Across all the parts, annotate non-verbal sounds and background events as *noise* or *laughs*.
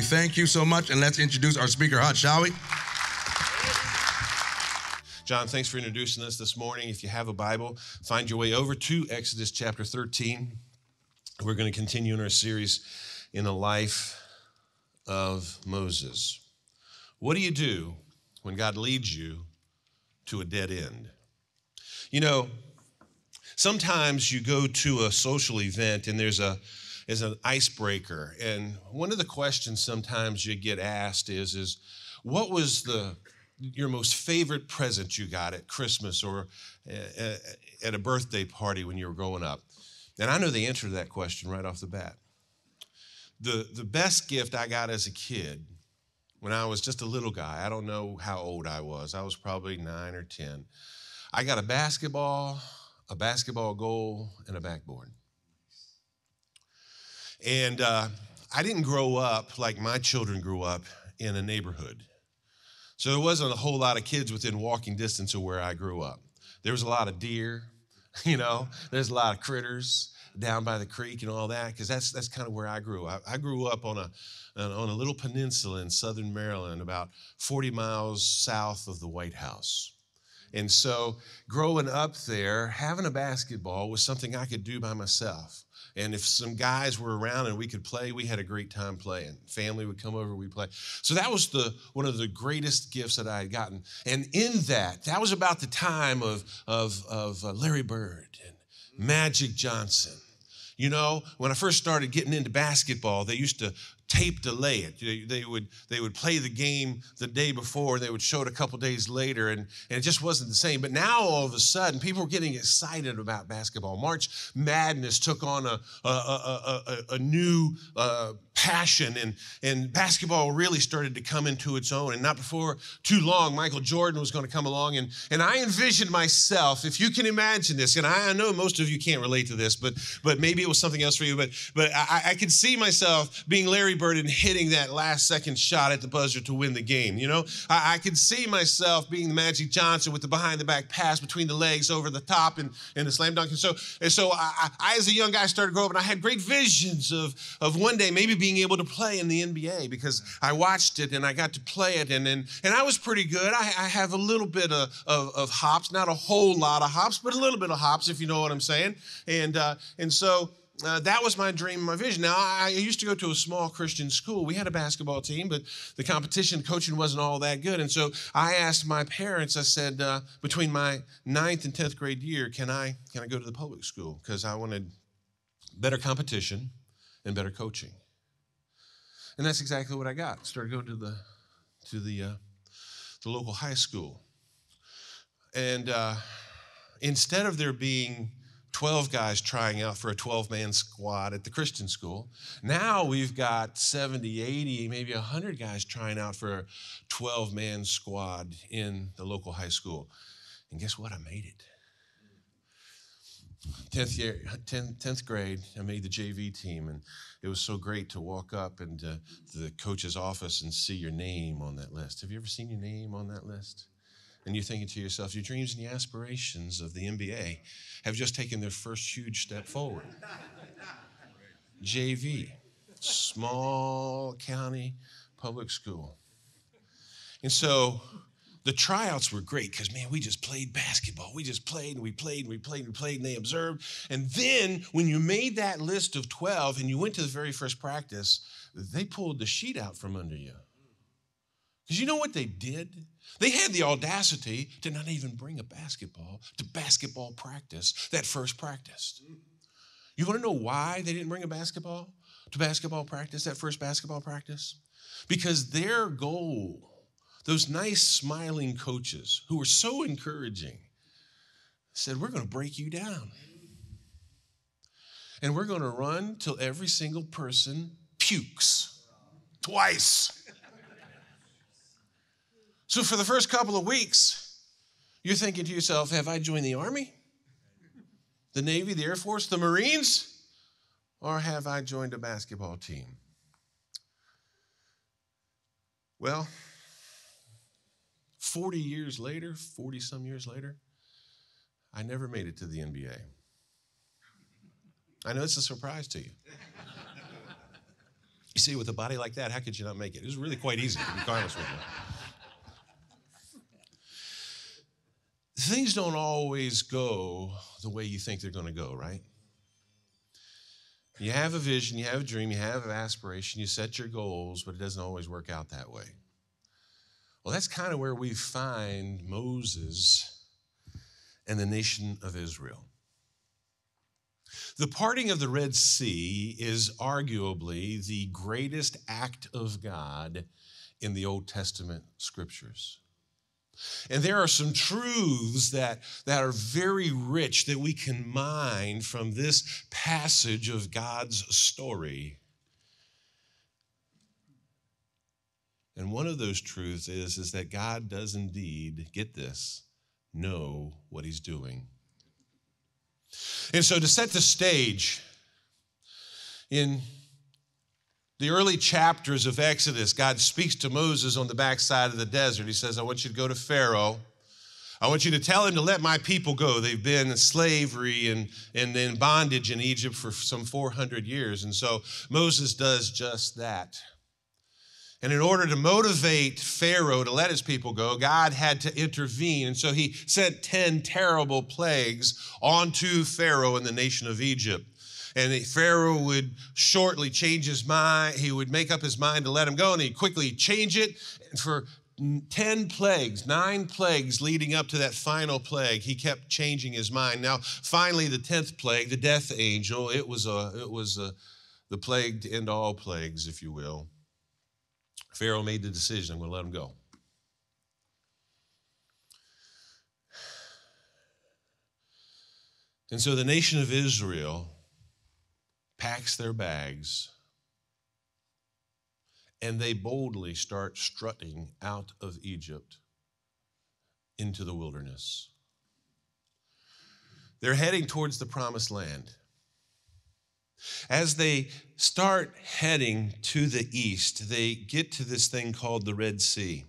we thank you so much, and let's introduce our speaker, Hutch, shall we? John, thanks for introducing us this morning. If you have a Bible, find your way over to Exodus chapter 13. We're going to continue in our series in the life of Moses. What do you do when God leads you to a dead end? You know, sometimes you go to a social event and there's a is an icebreaker and one of the questions sometimes you get asked is is what was the your most favorite present you got at Christmas or at a birthday party when you were growing up? And I know the answer to that question right off the bat. The, the best gift I got as a kid when I was just a little guy, I don't know how old I was, I was probably nine or 10. I got a basketball, a basketball goal, and a backboard. And uh, I didn't grow up like my children grew up in a neighborhood. So there wasn't a whole lot of kids within walking distance of where I grew up. There was a lot of deer, *laughs* you know, there's a lot of critters down by the creek and all that, because that's that's kind of where I grew. I, I grew up on a on a little peninsula in southern Maryland, about 40 miles south of the White House. And so growing up there, having a basketball was something I could do by myself. And if some guys were around and we could play, we had a great time playing. Family would come over, we play. So that was the one of the greatest gifts that I had gotten. And in that, that was about the time of, of, of uh, Larry Bird and Magic Johnson. You know, when I first started getting into basketball, they used to tape delay it. They would, they would play the game the day before, they would show it a couple days later, and, and it just wasn't the same. But now all of a sudden, people were getting excited about basketball. March Madness took on a, a, a, a, a new uh, passion, and, and basketball really started to come into its own. And not before too long, Michael Jordan was going to come along, and, and I envisioned myself, if you can imagine this, and I, I know most of you can't relate to this, but, but maybe it was something else for you, but, but I, I could see myself being Larry Bird and hitting that last second shot at the buzzer to win the game. You know, I, I could see myself being the Magic Johnson with the behind the back pass between the legs over the top and, and the slam dunk. And so, and so I, I, as a young guy, started growing up and I had great visions of, of one day maybe being able to play in the NBA because I watched it and I got to play it. And, and, and I was pretty good. I, I have a little bit of, of, of, hops, not a whole lot of hops, but a little bit of hops, if you know what I'm saying. And, uh, and so, uh, that was my dream, my vision. Now, I used to go to a small Christian school. We had a basketball team, but the competition coaching wasn't all that good. And so I asked my parents, I said, uh, between my ninth and 10th grade year, can I, can I go to the public school? Because I wanted better competition and better coaching. And that's exactly what I got. Started going to the, to the, uh, the local high school. And uh, instead of there being 12 guys trying out for a 12 man squad at the Christian school. Now we've got 70, 80, maybe 100 guys trying out for a 12 man squad in the local high school. And guess what? I made it. 10th, year, 10th, 10th grade, I made the JV team, and it was so great to walk up into the coach's office and see your name on that list. Have you ever seen your name on that list? and you're thinking to yourself, your dreams and your aspirations of the NBA have just taken their first huge step forward. JV, small county public school. And so the tryouts were great because, man, we just played basketball. We just played and we played and we played and we played and they observed. And then when you made that list of 12 and you went to the very first practice, they pulled the sheet out from under you. Because you know what they did? They had the audacity to not even bring a basketball to basketball practice, that first practice. You want to know why they didn't bring a basketball to basketball practice, that first basketball practice? Because their goal, those nice smiling coaches who were so encouraging, said, We're going to break you down. And we're going to run till every single person pukes twice. So for the first couple of weeks, you're thinking to yourself, have I joined the Army, the Navy, the Air Force, the Marines, or have I joined a basketball team? Well, 40 years later, 40 some years later, I never made it to the NBA. I know it's a surprise to you. You see, with a body like that, how could you not make it? It was really quite easy, you. Things don't always go the way you think they're going to go, right? You have a vision, you have a dream, you have an aspiration, you set your goals, but it doesn't always work out that way. Well, that's kind of where we find Moses and the nation of Israel. The parting of the Red Sea is arguably the greatest act of God in the Old Testament scriptures. And there are some truths that, that are very rich that we can mine from this passage of God's story. And one of those truths is, is that God does indeed, get this, know what he's doing. And so to set the stage, in the early chapters of Exodus, God speaks to Moses on the backside of the desert. He says, I want you to go to Pharaoh. I want you to tell him to let my people go. They've been in slavery and, and in bondage in Egypt for some 400 years. And so Moses does just that. And in order to motivate Pharaoh to let his people go, God had to intervene. And so he sent 10 terrible plagues onto Pharaoh and the nation of Egypt. And Pharaoh would shortly change his mind. He would make up his mind to let him go, and he'd quickly change it. And for 10 plagues, nine plagues leading up to that final plague, he kept changing his mind. Now, finally, the 10th plague, the death angel, it was, a, it was a, the plague to end all plagues, if you will. Pharaoh made the decision, I'm going to let him go. And so the nation of Israel packs their bags and they boldly start strutting out of Egypt into the wilderness. They're heading towards the promised land. As they start heading to the east, they get to this thing called the Red Sea.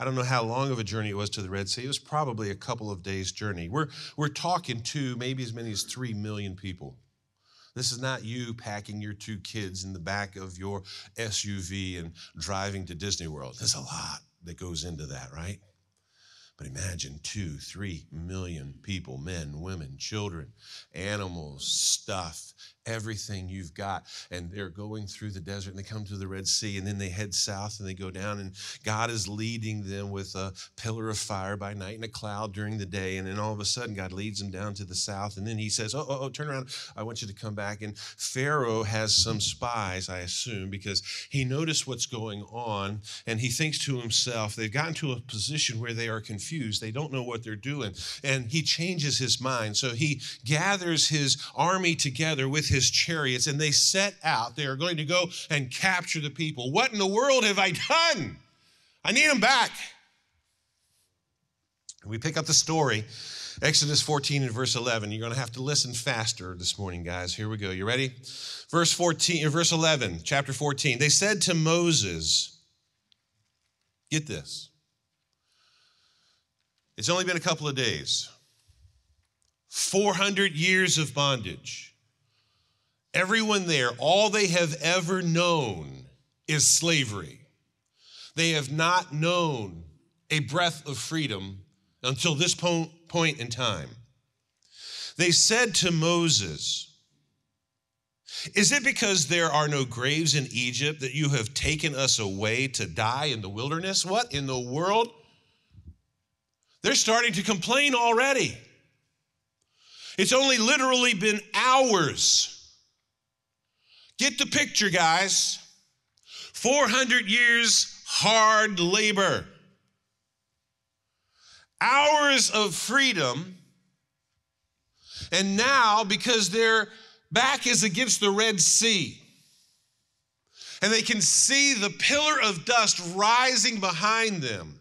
I don't know how long of a journey it was to the Red Sea. It was probably a couple of days' journey. We're, we're talking to maybe as many as 3 million people. This is not you packing your two kids in the back of your SUV and driving to Disney World. There's a lot that goes into that, right? But imagine two, three million people men, women, children, animals, stuff, everything you've got. And they're going through the desert and they come to the Red Sea and then they head south and they go down. And God is leading them with a pillar of fire by night and a cloud during the day. And then all of a sudden, God leads them down to the south. And then he says, Oh, oh, oh turn around. I want you to come back. And Pharaoh has some spies, I assume, because he noticed what's going on and he thinks to himself, They've gotten to a position where they are confused. They don't know what they're doing. And he changes his mind. So he gathers his army together with his chariots and they set out. They are going to go and capture the people. What in the world have I done? I need them back. We pick up the story, Exodus 14 and verse 11. You're going to have to listen faster this morning, guys. Here we go. You ready? Verse 14, uh, verse 11, chapter 14. They said to Moses, Get this. It's only been a couple of days. 400 years of bondage. Everyone there, all they have ever known is slavery. They have not known a breath of freedom until this point in time. They said to Moses, Is it because there are no graves in Egypt that you have taken us away to die in the wilderness? What in the world? They're starting to complain already. It's only literally been hours Get the picture, guys. 400 years hard labor, hours of freedom, and now because their back is against the Red Sea, and they can see the pillar of dust rising behind them.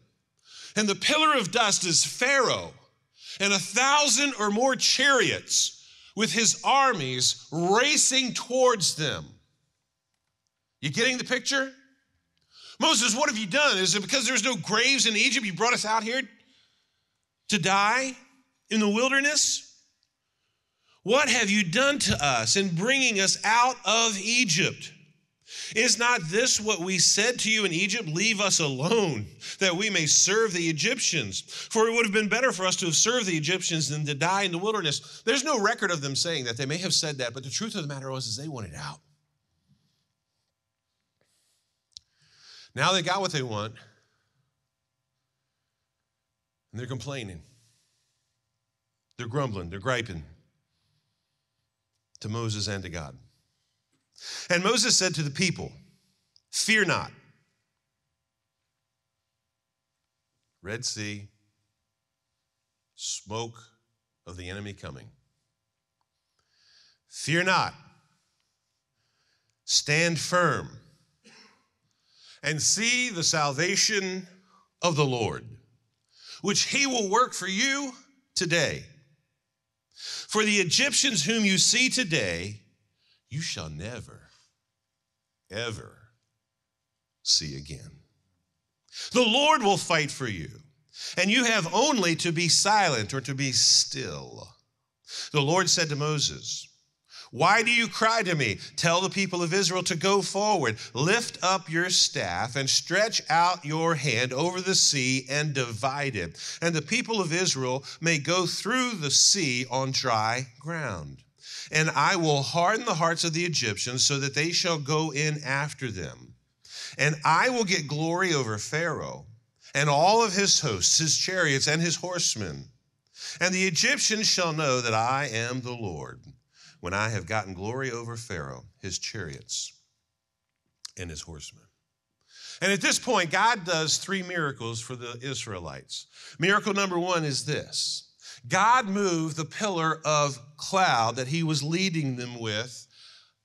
And the pillar of dust is Pharaoh and a thousand or more chariots with his armies racing towards them. You getting the picture? Moses, what have you done? Is it because there's no graves in Egypt you brought us out here to die in the wilderness? What have you done to us in bringing us out of Egypt? Is not this what we said to you in Egypt? Leave us alone, that we may serve the Egyptians. For it would have been better for us to have served the Egyptians than to die in the wilderness. There's no record of them saying that. They may have said that, but the truth of the matter was is they wanted out. Now they got what they want, and they're complaining. They're grumbling, they're griping to Moses and to God. And Moses said to the people, Fear not. Red Sea, smoke of the enemy coming. Fear not. Stand firm and see the salvation of the Lord, which he will work for you today. For the Egyptians whom you see today, you shall never, ever see again. The Lord will fight for you, and you have only to be silent or to be still. The Lord said to Moses, why do you cry to me? Tell the people of Israel to go forward. Lift up your staff and stretch out your hand over the sea and divide it. And the people of Israel may go through the sea on dry ground. And I will harden the hearts of the Egyptians so that they shall go in after them. And I will get glory over Pharaoh and all of his hosts, his chariots, and his horsemen. And the Egyptians shall know that I am the Lord when I have gotten glory over Pharaoh, his chariots, and his horsemen. And at this point, God does three miracles for the Israelites. Miracle number one is this God moved the pillar of cloud that he was leading them with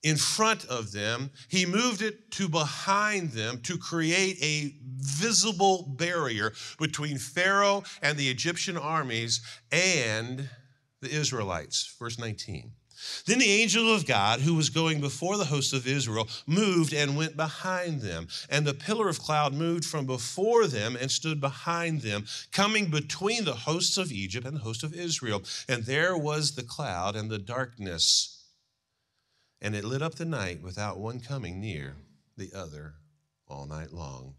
in front of them. He moved it to behind them to create a visible barrier between Pharaoh and the Egyptian armies and the Israelites. Verse 19. Then the angel of God, who was going before the host of Israel, moved and went behind them. And the pillar of cloud moved from before them and stood behind them, coming between the hosts of Egypt and the host of Israel. And there was the cloud and the darkness, and it lit up the night without one coming near the other all night long.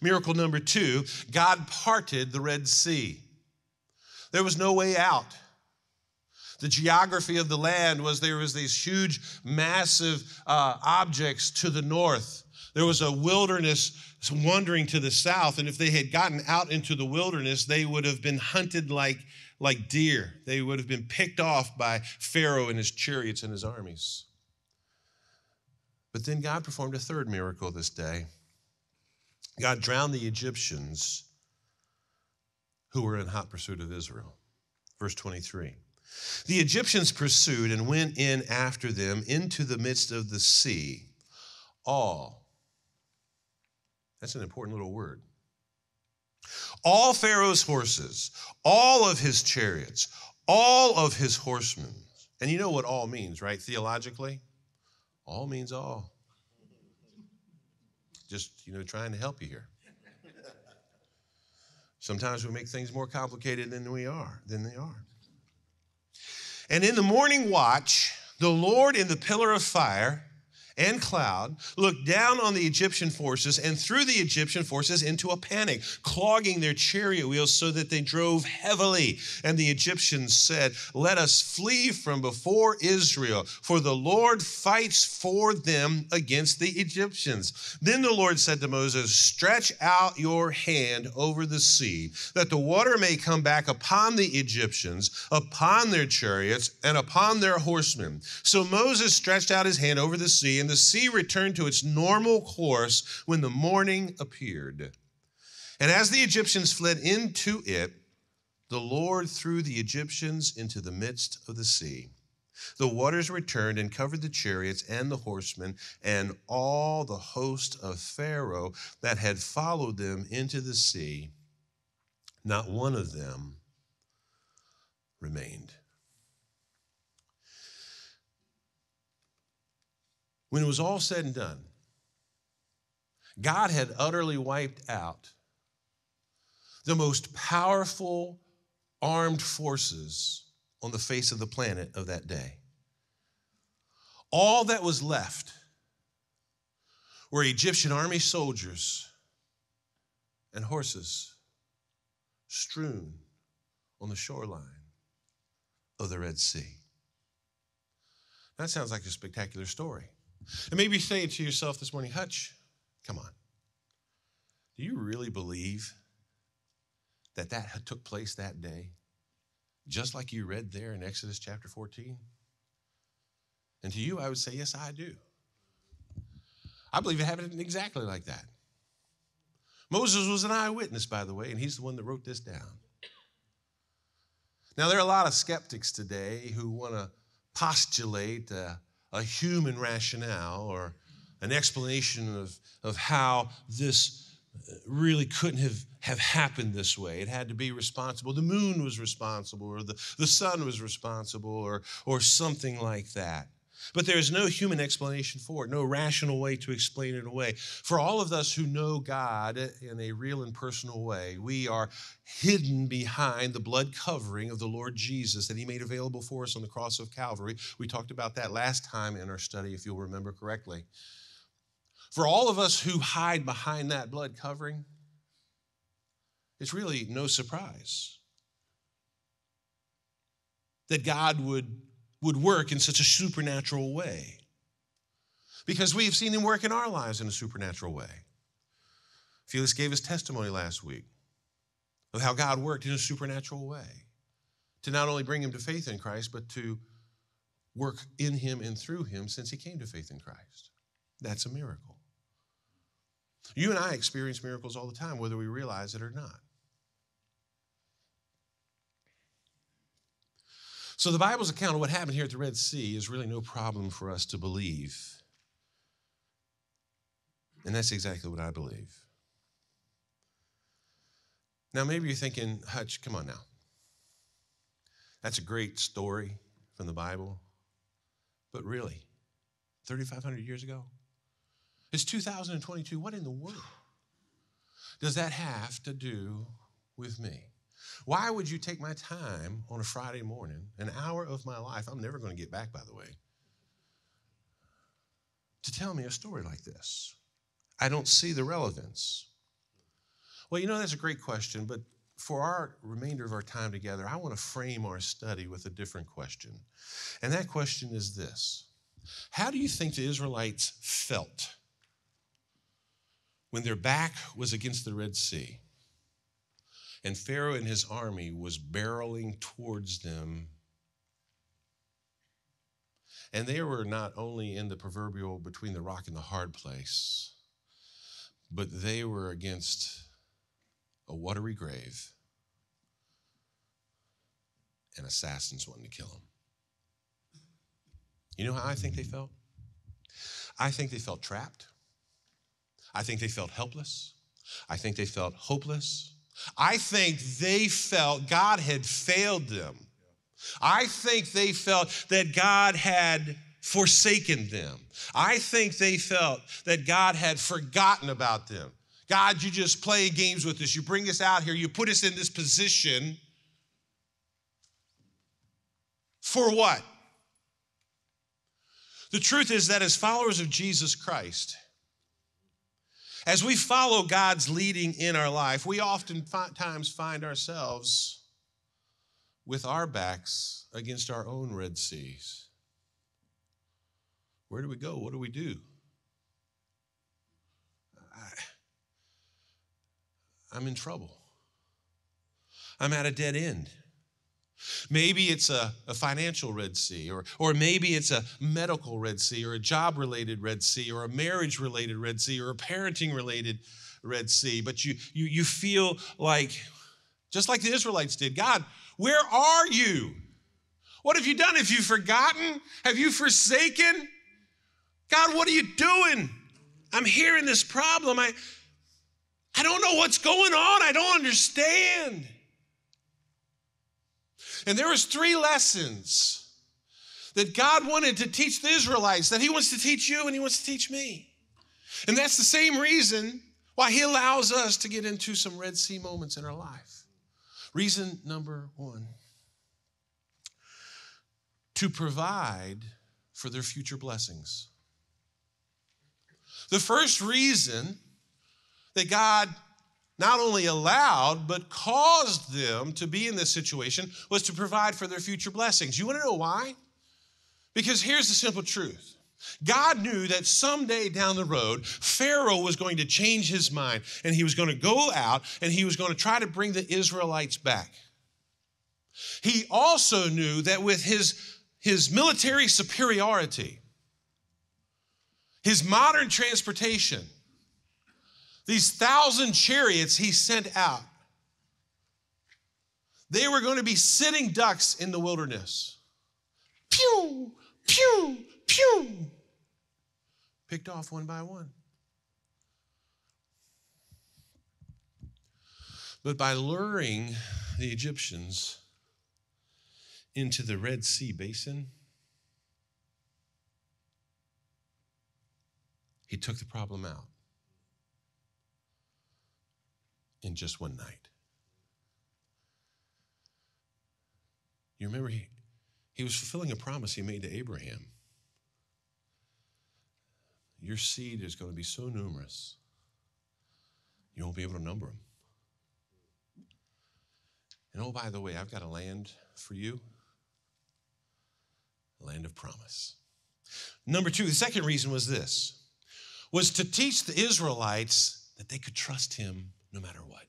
Miracle number two God parted the Red Sea. There was no way out. The geography of the land was there was these huge, massive uh, objects to the north. There was a wilderness wandering to the south, and if they had gotten out into the wilderness, they would have been hunted like, like deer. They would have been picked off by Pharaoh and his chariots and his armies. But then God performed a third miracle this day. God drowned the Egyptians who were in hot pursuit of Israel. Verse 23. The Egyptians pursued and went in after them into the midst of the sea. All. That's an important little word. All Pharaoh's horses, all of his chariots, all of his horsemen. And you know what all means, right? Theologically? All means all. Just, you know, trying to help you here. Sometimes we make things more complicated than we are, than they are. And in the morning watch, the Lord in the pillar of fire and cloud looked down on the Egyptian forces and threw the Egyptian forces into a panic, clogging their chariot wheels so that they drove heavily. And the Egyptians said, Let us flee from before Israel, for the Lord fights for them against the Egyptians. Then the Lord said to Moses, Stretch out your hand over the sea, that the water may come back upon the Egyptians, upon their chariots, and upon their horsemen. So Moses stretched out his hand over the sea and the sea returned to its normal course when the morning appeared. And as the Egyptians fled into it, the Lord threw the Egyptians into the midst of the sea. The waters returned and covered the chariots and the horsemen and all the host of Pharaoh that had followed them into the sea. Not one of them remained. When it was all said and done, God had utterly wiped out the most powerful armed forces on the face of the planet of that day. All that was left were Egyptian army soldiers and horses strewn on the shoreline of the Red Sea. That sounds like a spectacular story. And maybe you're saying to yourself this morning, Hutch, come on. Do you really believe that that took place that day? Just like you read there in Exodus chapter 14? And to you, I would say, yes, I do. I believe it happened exactly like that. Moses was an eyewitness, by the way, and he's the one that wrote this down. Now, there are a lot of skeptics today who want to postulate a, a, human rationale or an explanation of, of how this uh, really couldn't have, have happened this way. It had to be responsible. The moon was responsible, or the, the sun was responsible, or, or something like that. But there is no human explanation for it, no rational way to explain it away. For all of us who know God in a real and personal way, we are hidden behind the blood covering of the Lord Jesus that He made available for us on the cross of Calvary. We talked about that last time in our study, if you'll remember correctly. For all of us who hide behind that blood covering, it's really no surprise that God would would work in such a supernatural way. Because we've seen him work in our lives in a supernatural way. Felix gave his testimony last week of how God worked in a supernatural way to not only bring him to faith in Christ, but to work in him and through him since he came to faith in Christ. That's a miracle. You and I experience miracles all the time, whether we realize it or not. So, the Bible's account of what happened here at the Red Sea is really no problem for us to believe. And that's exactly what I believe. Now, maybe you're thinking, Hutch, come on now. That's a great story from the Bible. But really, 3,500 years ago? It's 2022. What in the world does that have to do with me? Why would you take my time on a Friday morning, an hour of my life, I'm never going to get back, by the way, to tell me a story like this? I don't see the relevance. Well, you know, that's a great question, but for our remainder of our time together, I want to frame our study with a different question. And that question is this How do you think the Israelites felt when their back was against the Red Sea? And Pharaoh and his army was barreling towards them. And they were not only in the proverbial between the rock and the hard place, but they were against a watery grave and assassins wanting to kill them. You know how I think they felt? I think they felt trapped. I think they felt helpless. I think they felt hopeless. I think they felt God had failed them. I think they felt that God had forsaken them. I think they felt that God had forgotten about them. God, you just play games with us. You bring us out here. You put us in this position. For what? The truth is that as followers of Jesus Christ, as we follow God's leading in our life, we oftentimes find ourselves with our backs against our own Red Seas. Where do we go? What do we do? I, am in trouble. I'm at a dead end. Maybe it's a, a, financial Red Sea, or, or maybe it's a medical Red Sea, or a job related Red Sea, or a marriage related Red Sea, or a parenting related Red Sea. But you, you, you feel like, just like the Israelites did, God, where are you? What have you done? Have you forgotten? Have you forsaken? God, what are you doing? I'm hearing this problem. I, I don't know what's going on. I don't understand. And there was three lessons that God wanted to teach the Israelites that he wants to teach you and he wants to teach me. And that's the same reason why he allows us to get into some Red Sea moments in our life. Reason number 1 to provide for their future blessings. The first reason that God not only allowed, but caused them to be in this situation was to provide for their future blessings. You want to know why? Because here's the simple truth God knew that someday down the road, Pharaoh was going to change his mind and he was going to go out and he was going to try to bring the Israelites back. He also knew that with his, his military superiority, his modern transportation, these thousand chariots he sent out, they were going to be sitting ducks in the wilderness. Pew, pew, pew. Picked off one by one. But by luring the Egyptians into the Red Sea basin, he took the problem out in just one night. You remember he, he was fulfilling a promise he made to Abraham. Your seed is going to be so numerous, you won't be able to number them. And oh, by the way, I've got a land for you a land of promise. Number two, the second reason was this was to teach the Israelites that they could trust him no matter what.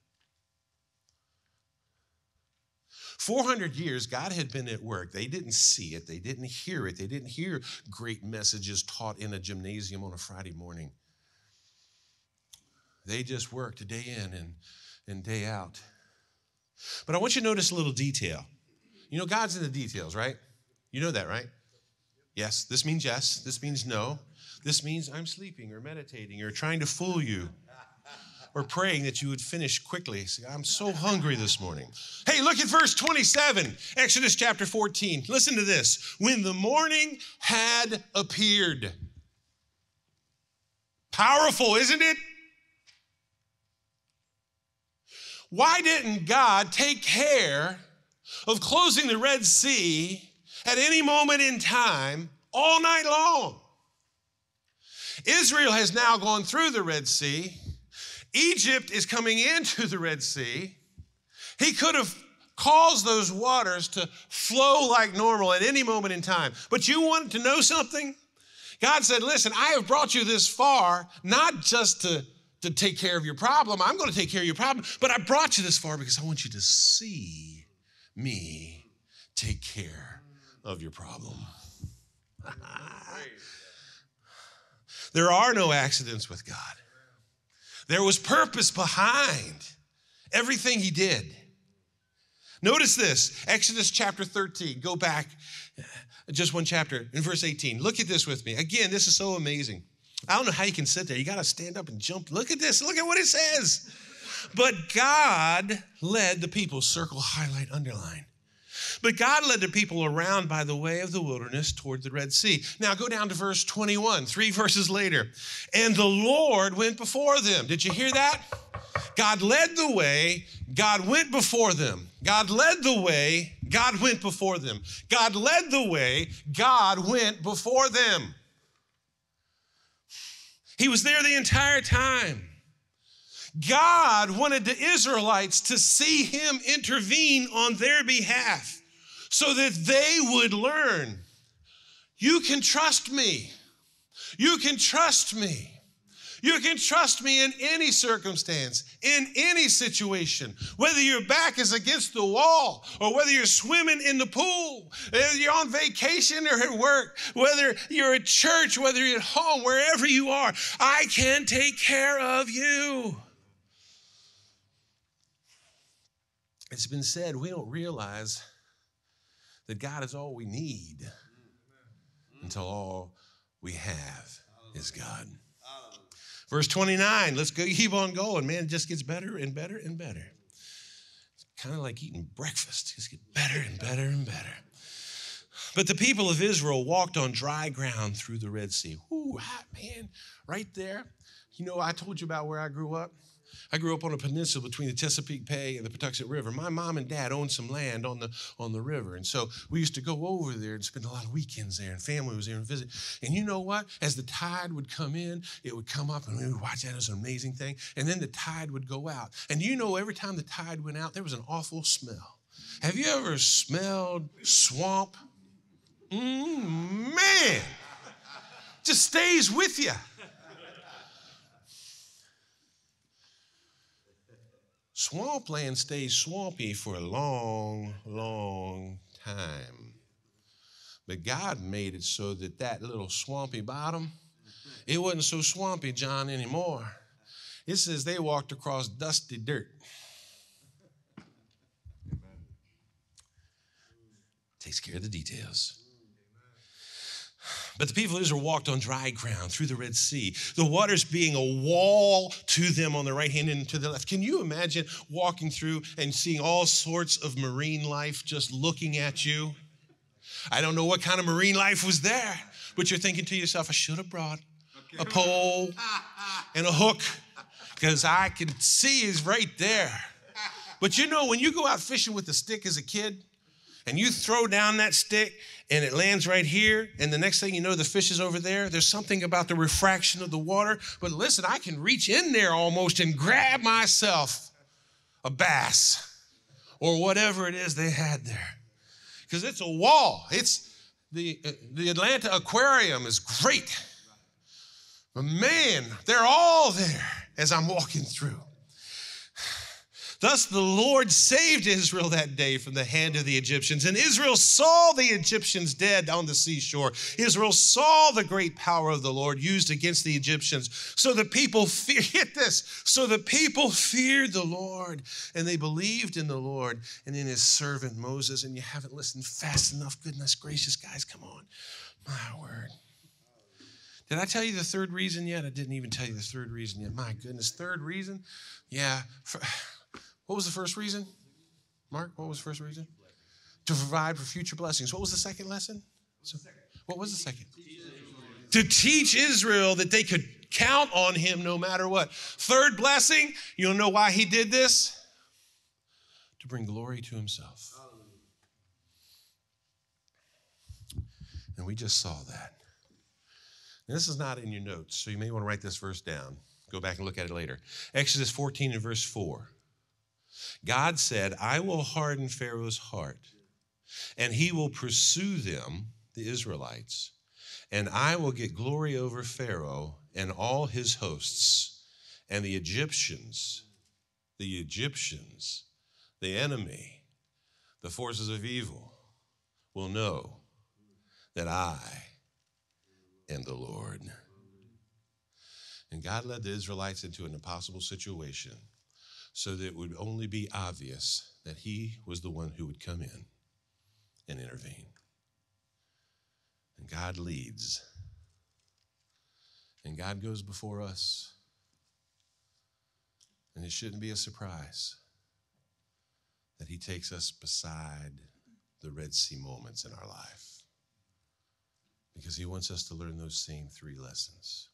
400 years, God had been at work. They didn't see it, they didn't hear it, they didn't hear great messages taught in a gymnasium on a Friday morning. They just worked day in and, and day out. But I want you to notice a little detail. You know, God's in the details, right? You know that, right? Yes, this means yes. This means no. This means I'm sleeping or meditating or trying to fool you or praying that you would finish quickly. See, I'm so hungry this morning. Hey, look at verse 27, Exodus chapter 14. Listen to this. When the morning had appeared, powerful, isn't it? Why didn't God take care of closing the Red Sea at any moment in time all night long? Israel has now gone through the Red Sea. Egypt is coming into the Red Sea. He could have caused those waters to flow like normal at any moment in time. But you want to know something? God said, Listen, I have brought you this far, not just to, to take care of your problem. I'm going to take care of your problem, but I brought you this far because I want you to see me take care of your problem. *laughs* there are no accidents with God. There was purpose behind everything he did. Notice this Exodus chapter 13. Go back just one chapter in verse 18. Look at this with me. Again, this is so amazing. I don't know how you can sit there. You got to stand up and jump. Look at this. Look at what it says. But God led the people, circle, highlight, underline. But God led the people around by the way of the wilderness toward the Red Sea. Now go down to verse 21, three *laughs* verses later. And the Lord went before them. Did you hear that? God led the way, God went before them. God led the way, God went before them. God led the way, God went before them. He was there the entire time. God wanted the Israelites to see him intervene on their behalf so that they would learn you can trust me. You can trust me. You can trust me in any circumstance, in any situation, whether your back is against the wall or whether you're swimming in the pool, whether you're on vacation or at work, whether you're at church, whether you're at home, wherever you are, I can take care of you. It's been said we don't realize that God is all we need until all we have is God. Verse 29, let's go, keep on going. Man, it just gets better and better and better. It's kind of like eating breakfast, it just gets better and better and better. But the people of Israel walked on dry ground through the Red Sea. Ooh, ah, man, right there. You know, I told you about where I grew up. I grew up on a peninsula between the Chesapeake Bay and the Patuxent River. My mom and dad owned some land on the on the river, and so we used to go over there and spend a lot of weekends there, and family was there and visit. And you know what? As the tide would come in, it would come up, and we would watch that. as an amazing thing. And then the tide would go out, and you know, every time the tide went out, there was an awful smell. Have you ever smelled swamp? Mm, man, just stays with you. Swampland stays swampy for a long, long time. But God made it so that that little swampy bottom, it wasn't so swampy, John, anymore. It says they walked across dusty dirt. Takes care of the details. But the people of Israel walked on dry ground through the Red Sea, the waters being a wall to them on the right hand and to the left. Can you imagine walking through and seeing all sorts of marine life just looking at you? I don't know what kind of marine life was there, but you're thinking to yourself, I should have brought a pole and a hook because I can see is right there. But you know, when you go out fishing with a stick as a kid, and you throw down that stick and it lands right here, and the next thing you know, the fish is over there. There's something about the refraction of the water. But listen, I can reach in there almost and grab myself a bass or whatever it is they had there. Because it's a wall. It's the, uh, the Atlanta Aquarium is great. But man, they're all there as I'm walking through. Thus the Lord saved Israel that day from the hand of the Egyptians. And Israel saw the Egyptians dead on the seashore. Israel saw the great power of the Lord used against the Egyptians. So the people feared, *laughs* get this, so the people feared the Lord and they believed in the Lord and in his servant Moses. And you haven't listened fast enough. Goodness gracious, guys, come on. My word. Did I tell you the third reason yet? I didn't even tell you the third reason yet. My goodness, third reason? Yeah. For, what was the first reason? Mark, what was the first reason? To provide for future blessings. What was the second lesson? So, what was the second? To teach Israel that they could count on him no matter what. Third blessing, you'll know why he did this? To bring glory to himself. And we just saw that. And this is not in your notes, so you may want to write this verse down. Go back and look at it later. Exodus 14 and verse 4. God said, I will harden Pharaoh's heart, and he will pursue them, the Israelites, and I will get glory over Pharaoh and all his hosts, and the Egyptians, the Egyptians, the enemy, the forces of evil will know that I am the Lord. And God led the Israelites into an impossible situation so that it would only be obvious that he was the one who would come in and intervene. And God leads. And God goes before us. And it shouldn't be a surprise that he takes us beside the Red Sea moments in our life because he wants us to learn those same three lessons.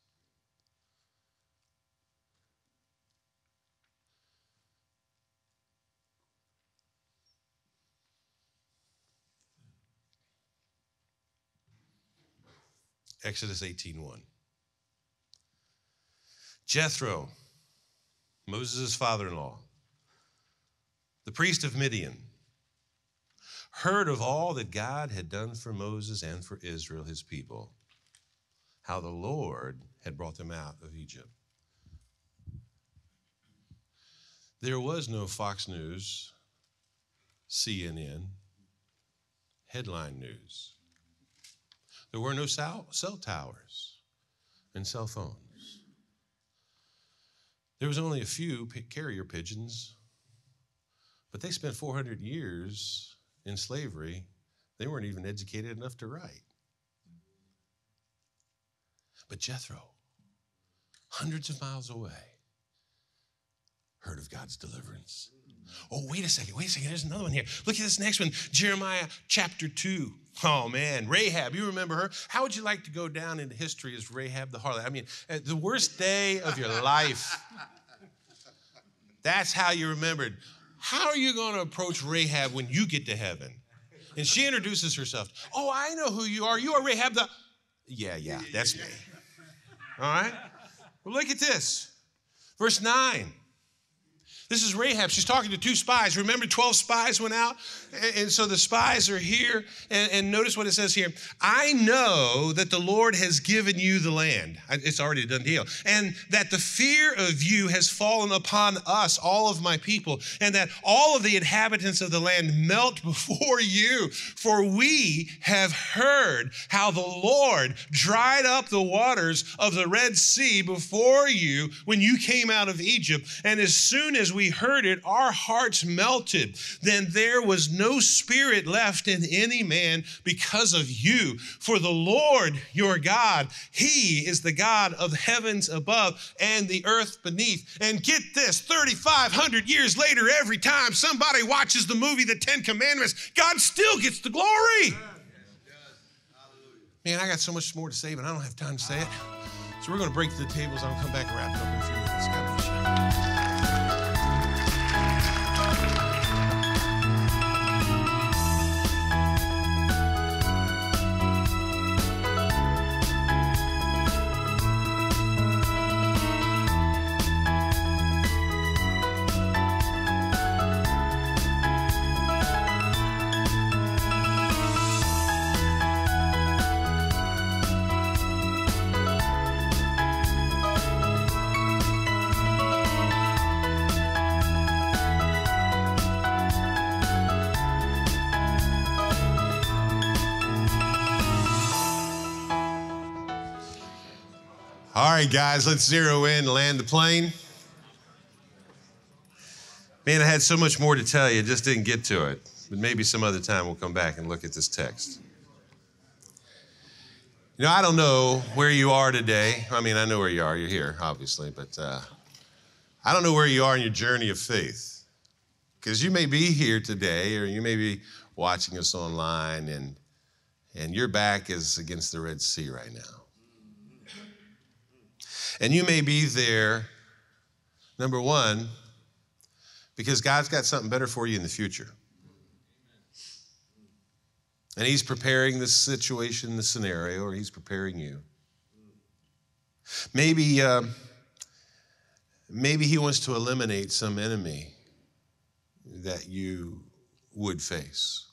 Exodus 18:1. Jethro, Moses' father-in-law, the priest of Midian, heard of all that God had done for Moses and for Israel, his people, how the Lord had brought them out of Egypt. There was no Fox News, CNN, headline news. There were no cell, towers and cell phones. There was only a few carrier pigeons, but they spent 400 years in slavery. They weren't even educated enough to write. But Jethro, hundreds of miles away, heard of God's deliverance. Oh, wait a second, wait a second. There's another one here. Look at this next one Jeremiah chapter 2. Oh, man. Rahab, you remember her? How would you like to go down into history as Rahab the harlot? I mean, uh, the worst day of your life. That's how you remembered. How are you going to approach Rahab when you get to heaven? And she introduces herself. Oh, I know who you are. You are Rahab the. Yeah, yeah, that's me. All right? Well, look at this. Verse 9. This is Rahab. She's talking to two spies. Remember, 12 spies went out? And, and so the spies are here. And, and, notice what it says here I know that the Lord has given you the land. It's already a done deal. And that the fear of you has fallen upon us, all of my people, and that all of the inhabitants of the land melt *laughs* before you. For we have heard how the Lord dried up the waters of the Red Sea before you when you came out of Egypt. And as soon as we we heard it, our hearts melted. Then there was no spirit left in any man because of you. For the Lord your God, He is the God of heavens above and the earth beneath. And get this 3,500 years later, every time somebody watches the movie The Ten Commandments, God still gets the glory. Man, I got so much more to say, but I don't have time to say it. So we're going to break the tables. I'll come back and wrap it up in a few minutes. Right, guys, let's zero in and land the plane. Man, I had so much more to tell you, just didn't get to it. But maybe some other time we'll come back and look at this text. You know, I don't know where you are today. I mean, I know where you are. You're here, obviously, but uh, I don't know where you are in your journey of faith. Because you may be here today, or you may be watching us online, and, and your back is against the Red Sea right now. And you may be there, number one, because God's got something better for you in the future. And He's preparing the situation, the scenario, or He's preparing you. Maybe, uh, maybe He wants to eliminate some enemy that you would face.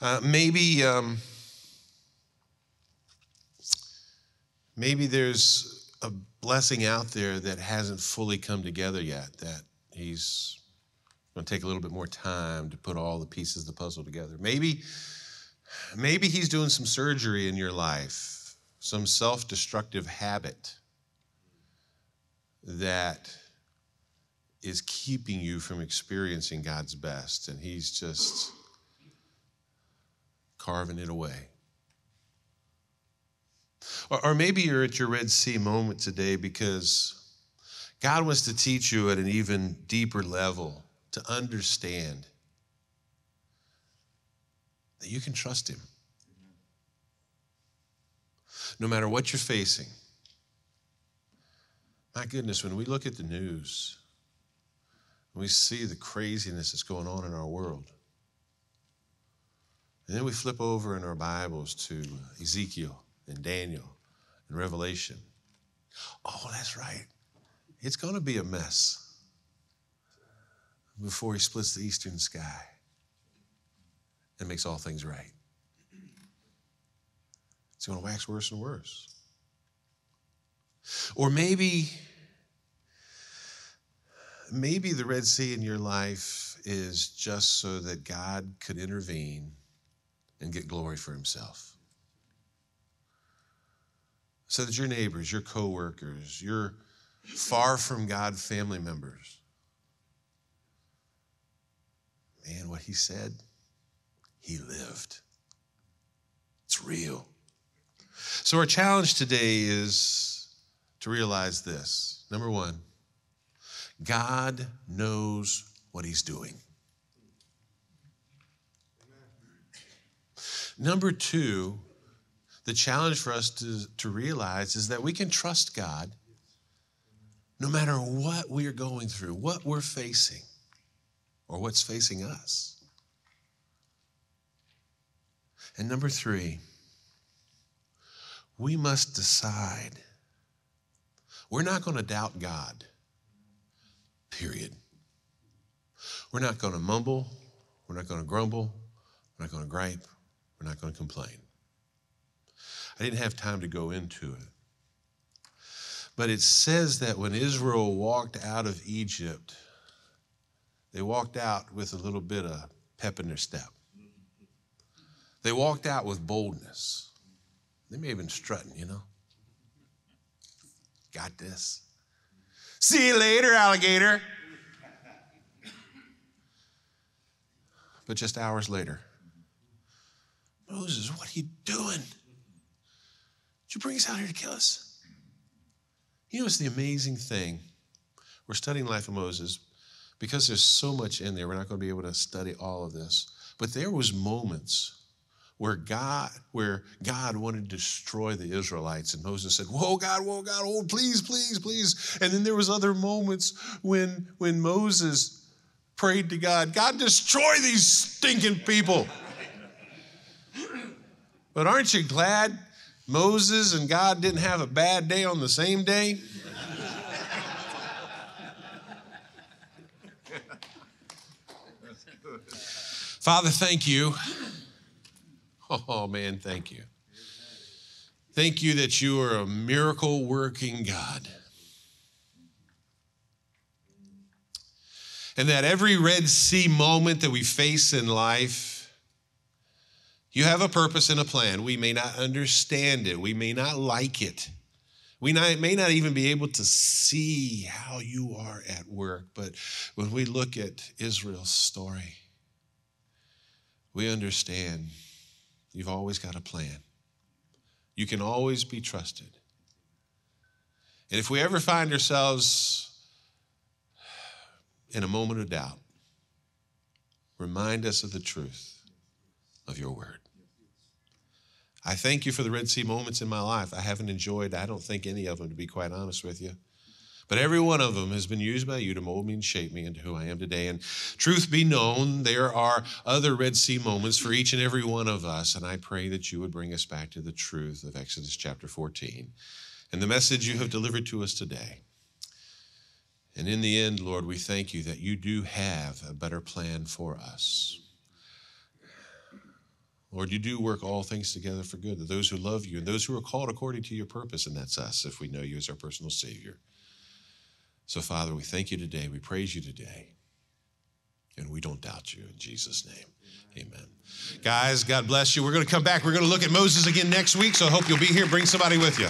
Uh, maybe. Um, maybe there's a blessing out there that hasn't fully come together yet, that he's going to take a little bit more time to put all the pieces of the puzzle together. Maybe, maybe he's doing some surgery in your life, some self destructive habit that is keeping you from experiencing God's best, and he's just carving it away. Or, or maybe you're at your Red Sea moment today because God wants to teach you at an even deeper level to understand that you can trust Him. No matter what you're facing. My goodness, when we look at the news, we see the craziness that's going on in our world. And then we flip over in our Bibles to Ezekiel and Daniel and Revelation. Oh, that's right. It's going to be a mess before he splits the eastern sky and makes all things right. It's going to wax worse and worse. Or maybe maybe the Red Sea in your life is just so that God could intervene and get glory for himself so that your neighbors, your coworkers, your far from God family members, man, what he said, he lived. It's real. So, our challenge today is to realize this. Number one, God knows what he's doing. Number two, the challenge for us to, to realize is that we can trust God no matter what we are going through, what we're facing, or what's facing us. And number three, we must decide we're not going to doubt God, period. We're not going to mumble. We're not going to grumble. We're not going to gripe. We're not going to complain. I didn't have time to go into it. But it says that when Israel walked out of Egypt, they walked out with a little bit of pep in their step. They walked out with boldness. They may have been strutting, you know. Got this. See you later, alligator. But just hours later, Moses, what are you doing? You bring us out here to kill us? You know, it's the amazing thing. We're studying life of Moses because there's so much in there. We're not going to be able to study all of this. But there was moments where God, where God wanted to destroy the Israelites, and Moses said, "Whoa, God, whoa, God, oh, please, please, please." And then there was other moments when when Moses prayed to God, "God, destroy these stinking people." But aren't you glad Moses and God didn't have a bad day on the same day? Father, thank you. Oh, man, thank you. Thank you that you are a miracle working God. And that every Red Sea moment that we face in life, you have a purpose and a plan. We may not understand it, we may not like it. We not, may not even be able to see how you are at work, but when we look at Israel's story, we understand you've always got a plan. You can always be trusted. And if we ever find ourselves in a moment of doubt, remind us of the truth of your word. I thank you for the Red Sea moments in my life. I haven't enjoyed, I don't think any of them, to be quite honest with you. But every one of them has been used by you to mold me and shape me into who I am today. And truth be known, there are other Red Sea moments for each and every one of us. And I pray that you would bring us back to the truth of Exodus chapter 14 and the message you have delivered to us today. And in the end, Lord, we thank you that you do have a better plan for us. Lord, you do work all things together for good to those who love you and those who are called according to your purpose, and that's us if we know you as our personal Savior. So, Father, we thank you today. We praise you today. And we don't doubt you in Jesus' name. Amen. Guys, God bless you. We're going to come back. We're going to look at Moses again next week. So I hope you'll be here. Bring somebody with you.